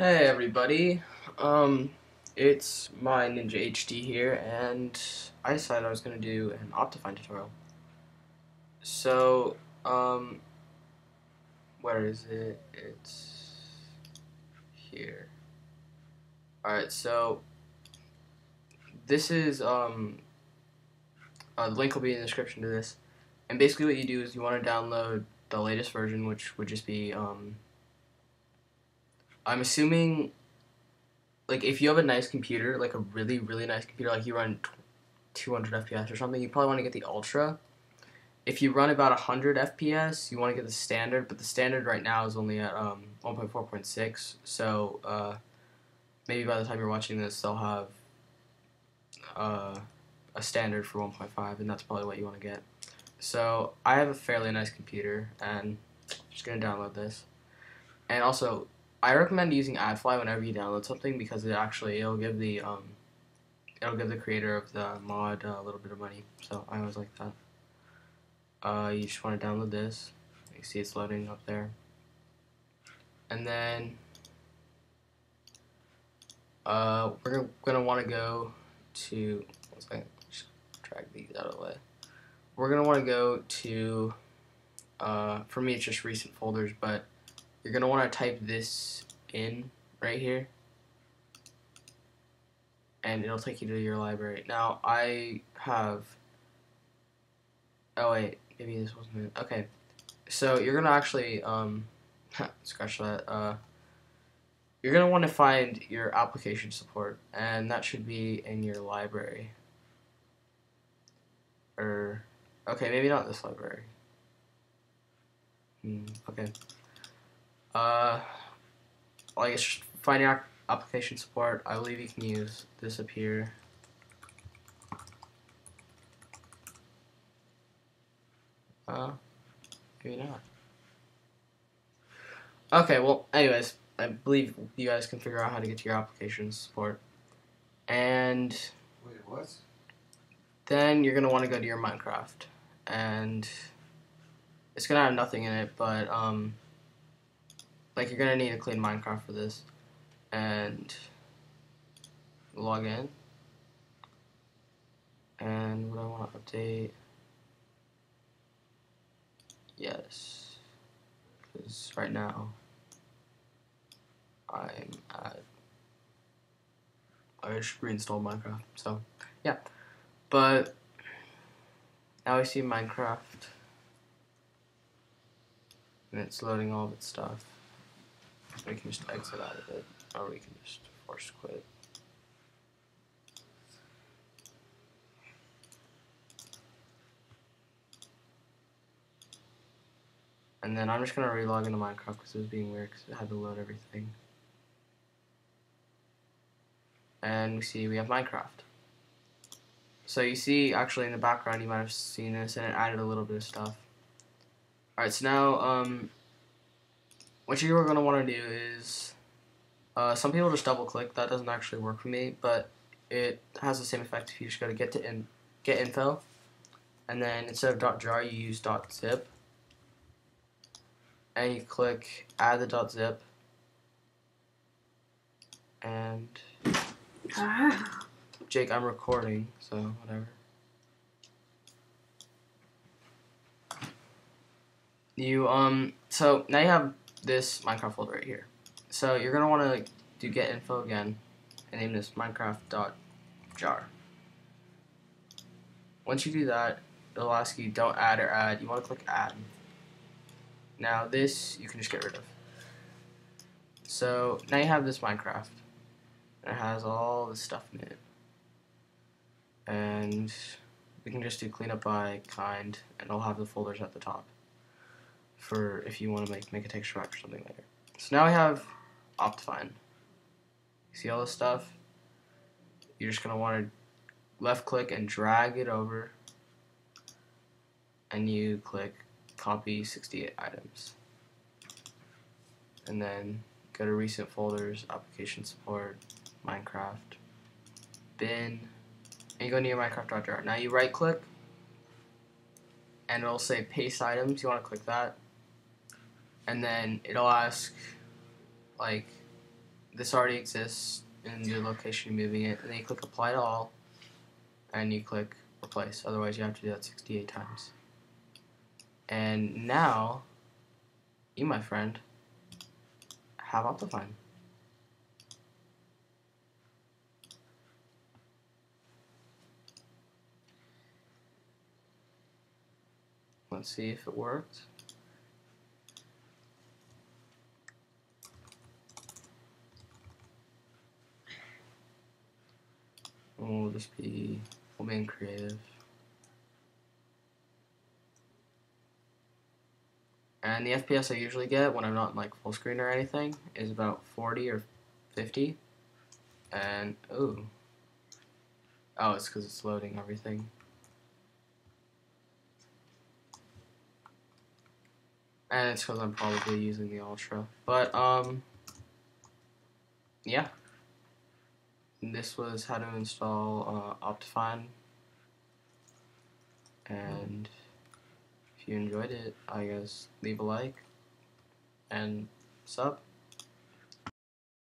Hey everybody, um, it's my Ninja HD here, and I decided I was going to do an Optifine tutorial. So, um, where is it? It's here. Alright, so, this is, um, uh, the link will be in the description to this, and basically what you do is you want to download the latest version, which would just be, um, I'm assuming, like, if you have a nice computer, like a really, really nice computer, like you run 200 FPS or something, you probably want to get the Ultra. If you run about 100 FPS, you want to get the standard, but the standard right now is only at um, 1.4.6, so uh, maybe by the time you're watching this, they'll have uh, a standard for 1.5, and that's probably what you want to get. So I have a fairly nice computer, and I'm just going to download this. And also, I recommend using AdFly whenever you download something because it actually it'll give the um, it'll give the creator of the mod uh, a little bit of money. So I always like that. Uh, you just want to download this. You see it's loading up there, and then uh, we're gonna want to go to. One second, just drag these out of the way. We're gonna want to go to. Uh, for me, it's just recent folders, but you're going to want to type this in right here. And it'll take you to your library. Now I have oh wait maybe this wasn't it. okay. So you're gonna actually um scratch that uh you're gonna want to find your application support and that should be in your library. Or okay maybe not this library. Hmm, okay uh, guess finding out application support, I believe you can use this up here. Uh, maybe not. Okay, well, anyways, I believe you guys can figure out how to get to your application support. And Wait, what? then you're going to want to go to your Minecraft. And it's going to have nothing in it, but um, like you're gonna need a clean Minecraft for this. And log in. And what I want to update. Yes. Because right now I'm at I just reinstalled Minecraft so yeah. But now I see Minecraft. And it's loading all of its stuff we can just exit out of it, or we can just force quit. And then I'm just going to relog into Minecraft because it was being weird because it had to load everything. And we see we have Minecraft. So you see, actually in the background, you might have seen this, and it added a little bit of stuff. Alright, so now, um, what you're going to want to do is, uh, some people just double click, that doesn't actually work for me, but it has the same effect if you just go to get to in, get info, and then instead of .jar you use dot .zip, and you click add the .zip, and Ah. Jake, I'm recording, so whatever. You um so now you have this Minecraft folder right here. So you're gonna want to do get info again and name this Minecraft.jar. Once you do that, it'll ask you don't add or add. You want to click add. Now this you can just get rid of. So now you have this Minecraft. It has all this stuff in it. And we can just do cleanup by kind and it'll have the folders at the top for if you want to make make a texture pack or something later. So now we have Optifine. See all this stuff? You're just gonna want to left click and drag it over, and you click copy 68 items, and then go to recent folders, application support, Minecraft, bin, and you go to your Minecraft.jar. Now you right click, and it'll say paste items. You want to click that and then it'll ask like this already exists in the location you're moving it, and then you click apply to all, and you click replace. Otherwise, you have to do that 68 times. And now, you, my friend, have Optifine. Let's see if it worked. We'll just be, be in creative. And the FPS I usually get when I'm not in like full screen or anything is about 40 or 50. And, ooh. Oh, it's because it's loading everything. And it's because I'm probably using the Ultra. But, um, yeah. This was how to install uh, Optifine. And if you enjoyed it, I guess leave a like and sub.